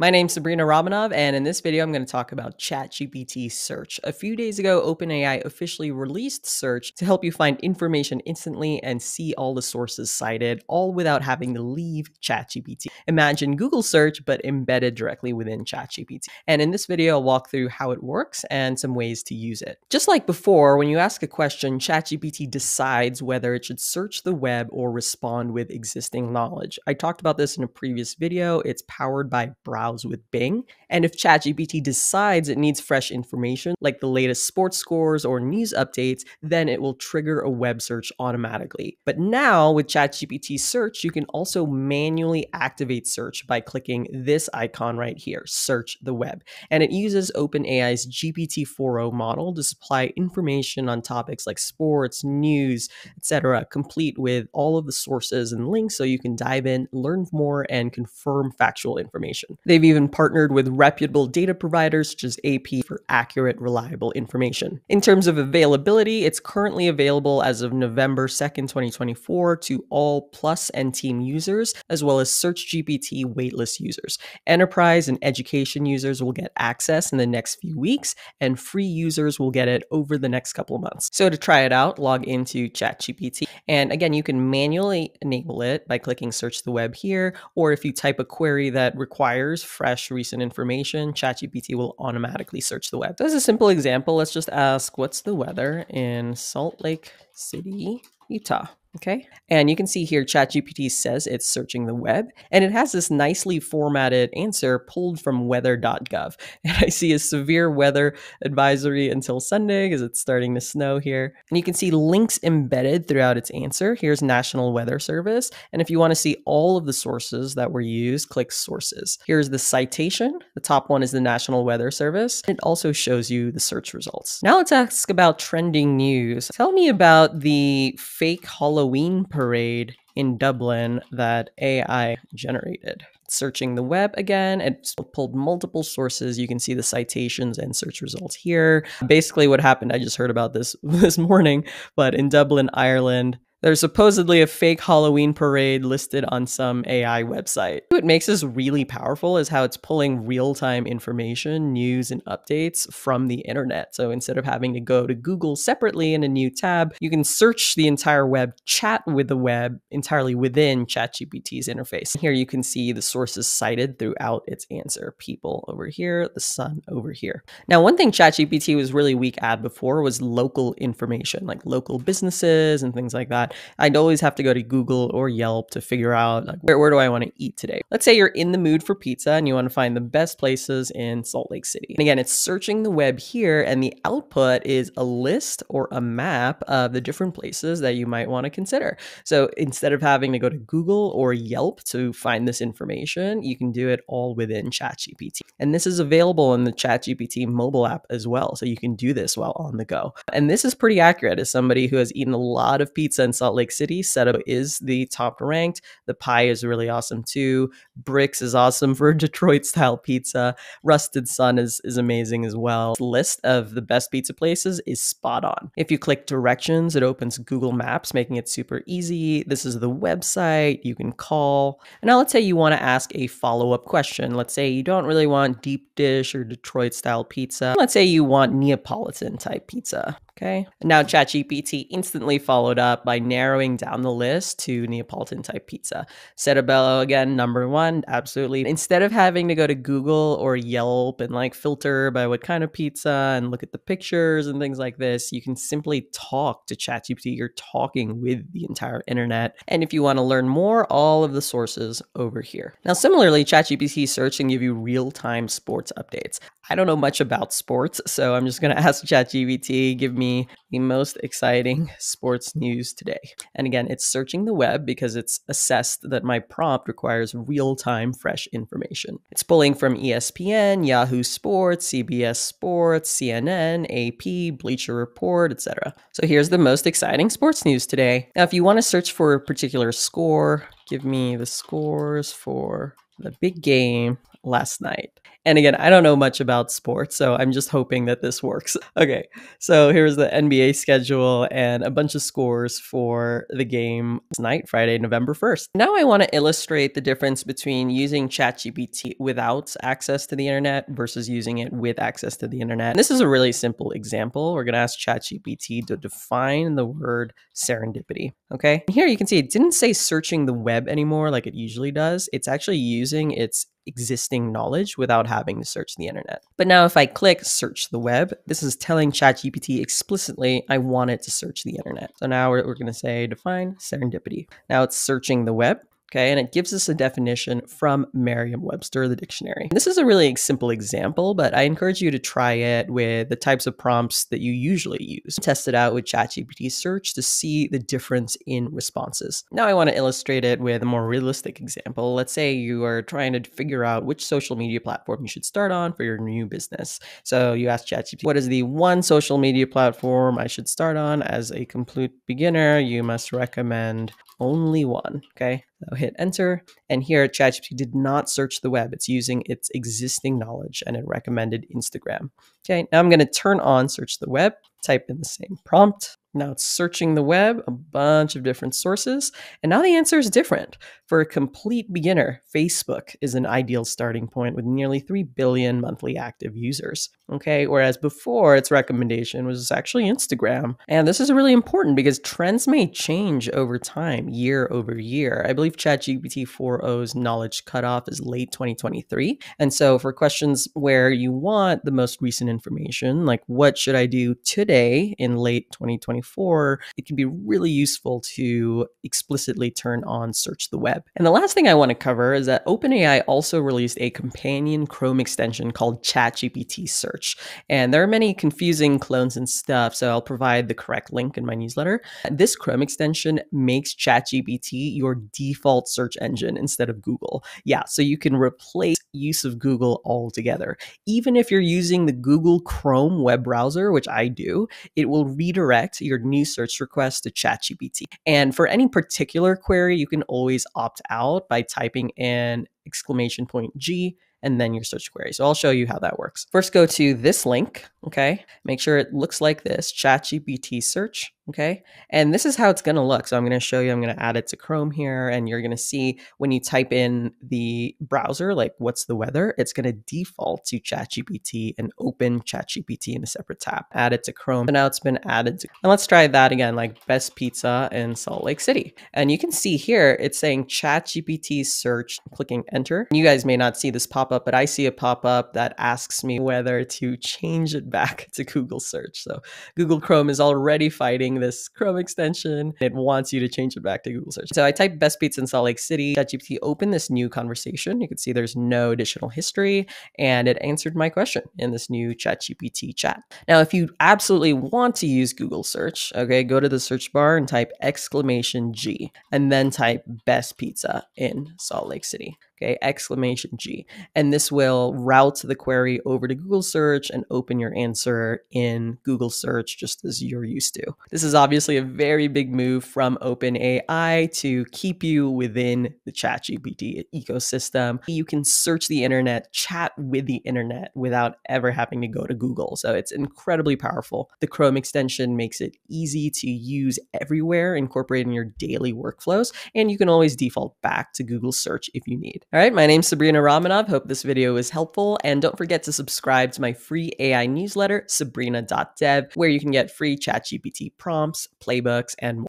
My name's Sabrina Ramonov, and in this video, I'm going to talk about ChatGPT Search. A few days ago, OpenAI officially released Search to help you find information instantly and see all the sources cited, all without having to leave ChatGPT. Imagine Google Search, but embedded directly within ChatGPT. And in this video, I'll walk through how it works and some ways to use it. Just like before, when you ask a question, ChatGPT decides whether it should search the web or respond with existing knowledge. I talked about this in a previous video. It's powered by Browser with Bing. And if ChatGPT decides it needs fresh information, like the latest sports scores or news updates, then it will trigger a web search automatically. But now with ChatGPT search, you can also manually activate search by clicking this icon right here, search the web. And it uses OpenAI's GPT-4o model to supply information on topics like sports, news, etc., complete with all of the sources and links so you can dive in, learn more, and confirm factual information. They've They've even partnered with reputable data providers such as AP for accurate, reliable information. In terms of availability, it's currently available as of November 2nd, 2024 to all Plus and Team users, as well as SearchGPT waitlist users. Enterprise and education users will get access in the next few weeks, and free users will get it over the next couple of months. So to try it out, log into ChatGPT. And again, you can manually enable it by clicking search the web here, or if you type a query that requires fresh recent information, ChatGPT will automatically search the web. As a simple example, let's just ask what's the weather in Salt Lake City, Utah? Okay. And you can see here ChatGPT says it's searching the web and it has this nicely formatted answer pulled from weather.gov. And I see a severe weather advisory until Sunday because it's starting to snow here. And you can see links embedded throughout its answer. Here's National Weather Service. And if you want to see all of the sources that were used, click sources. Here's the citation. The top one is the National Weather Service. It also shows you the search results. Now let's ask about trending news. Tell me about the fake Halloween Halloween parade in Dublin that AI generated. Searching the web again, it pulled multiple sources. You can see the citations and search results here. Basically, what happened, I just heard about this this morning, but in Dublin, Ireland, there's supposedly a fake Halloween parade listed on some AI website. What makes this really powerful is how it's pulling real time information, news, and updates from the internet. So instead of having to go to Google separately in a new tab, you can search the entire web, chat with the web entirely within ChatGPT's interface. Here you can see the sources cited throughout its answer people over here, the sun over here. Now, one thing ChatGPT was really weak at before was local information, like local businesses and things like that. I'd always have to go to Google or Yelp to figure out like where, where do I want to eat today. Let's say you're in the mood for pizza and you want to find the best places in Salt Lake City. And again, it's searching the web here and the output is a list or a map of the different places that you might want to consider. So instead of having to go to Google or Yelp to find this information, you can do it all within ChatGPT. And this is available in the ChatGPT mobile app as well. So you can do this while on the go. And this is pretty accurate as somebody who has eaten a lot of pizza and Salt Lake City. Setup is the top ranked. The pie is really awesome too. Bricks is awesome for Detroit style pizza. Rusted Sun is, is amazing as well. The list of the best pizza places is spot on. If you click directions, it opens Google Maps, making it super easy. This is the website you can call. And now let's say you want to ask a follow up question. Let's say you don't really want deep dish or Detroit style pizza. Let's say you want Neapolitan type pizza. Okay. Now ChatGPT instantly followed up by narrowing down the list to Neapolitan type pizza. Settebello again, number one, absolutely. Instead of having to go to Google or Yelp and like filter by what kind of pizza and look at the pictures and things like this, you can simply talk to ChatGPT. You're talking with the entire internet. And if you want to learn more, all of the sources over here. Now, similarly, ChatGPT search can give you real-time sports updates. I don't know much about sports, so I'm just going to ask ChatGPT, give me the most exciting sports news today. And again, it's searching the web because it's assessed that my prompt requires real time, fresh information. It's pulling from ESPN, Yahoo Sports, CBS Sports, CNN, AP, Bleacher Report, etc. So here's the most exciting sports news today. Now, if you want to search for a particular score, give me the scores for the big game last night. And again, I don't know much about sports, so I'm just hoping that this works. Okay, so here's the NBA schedule and a bunch of scores for the game tonight, Friday, November 1st. Now I want to illustrate the difference between using ChatGPT without access to the internet versus using it with access to the internet. This is a really simple example. We're going to ask ChatGPT to define the word serendipity. Okay, and here you can see it didn't say searching the web anymore like it usually does. It's actually using its existing knowledge without having to search the internet. But now if I click search the web, this is telling ChatGPT explicitly I want it to search the internet. So now we're, we're going to say define serendipity. Now it's searching the web. Okay, and it gives us a definition from Merriam Webster, the dictionary. This is a really simple example, but I encourage you to try it with the types of prompts that you usually use. Test it out with ChatGPT search to see the difference in responses. Now, I want to illustrate it with a more realistic example. Let's say you are trying to figure out which social media platform you should start on for your new business. So you ask ChatGPT, what is the one social media platform I should start on as a complete beginner? You must recommend only one. Okay, so hit enter. And here ChatGPT did not search the web. It's using its existing knowledge and it recommended Instagram. Okay, now I'm going to turn on search the web, type in the same prompt. Now it's searching the web, a bunch of different sources, and now the answer is different. For a complete beginner, Facebook is an ideal starting point with nearly 3 billion monthly active users. Okay, whereas before its recommendation was actually Instagram. And this is really important because trends may change over time, year over year. I believe ChatGPT 4.0's knowledge cutoff is late 2023. And so for questions where you want the most recent information, like what should I do today in late 2024, it can be really useful to explicitly turn on search the web. And the last thing I want to cover is that OpenAI also released a companion Chrome extension called ChatGPT Search. And there are many confusing clones and stuff, so I'll provide the correct link in my newsletter. This Chrome extension makes ChatGPT your default search engine instead of Google. Yeah, so you can replace use of Google altogether. Even if you're using the Google Chrome web browser, which I do, it will redirect your new search request to ChatGPT. And for any particular query, you can always opt out by typing in exclamation point G and then your search query. So I'll show you how that works. First, go to this link, okay? Make sure it looks like this, ChatGPT search, okay? And this is how it's gonna look. So I'm gonna show you, I'm gonna add it to Chrome here, and you're gonna see when you type in the browser, like what's the weather, it's gonna default to ChatGPT and open ChatGPT in a separate tab. Add it to Chrome, and now it's been added to, and let's try that again, like best pizza in Salt Lake City. And you can see here, it's saying ChatGPT search, clicking enter. You guys may not see this pop up, but I see a pop up that asks me whether to change it back to Google search. So Google Chrome is already fighting this Chrome extension. It wants you to change it back to Google search. So I type best pizza in Salt Lake City. ChatGPT opened this new conversation. You can see there's no additional history and it answered my question in this new ChatGPT chat. Now, if you absolutely want to use Google search, okay, go to the search bar and type exclamation G and then type best pizza in Salt Lake City okay, exclamation G. And this will route the query over to Google search and open your answer in Google search just as you're used to. This is obviously a very big move from OpenAI to keep you within the ChatGPT ecosystem. You can search the internet, chat with the internet without ever having to go to Google. So it's incredibly powerful. The Chrome extension makes it easy to use everywhere, incorporated in your daily workflows, and you can always default back to Google search if you need. All right, my name's Sabrina Ramonov. Hope this video was helpful. And don't forget to subscribe to my free AI newsletter, sabrina.dev, where you can get free ChatGPT prompts, playbooks, and more.